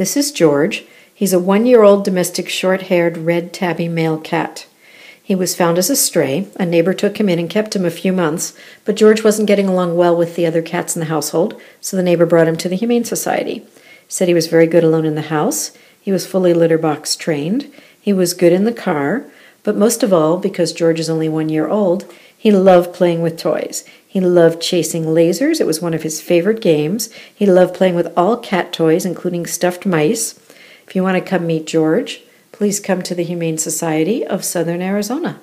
This is George. He's a one year old domestic short haired red tabby male cat. He was found as a stray. A neighbor took him in and kept him a few months, but George wasn't getting along well with the other cats in the household, so the neighbor brought him to the Humane Society. Said he was very good alone in the house. He was fully litter box trained. He was good in the car. But most of all, because George is only one year old, he loved playing with toys. He loved chasing lasers. It was one of his favorite games. He loved playing with all cat toys, including stuffed mice. If you want to come meet George, please come to the Humane Society of Southern Arizona.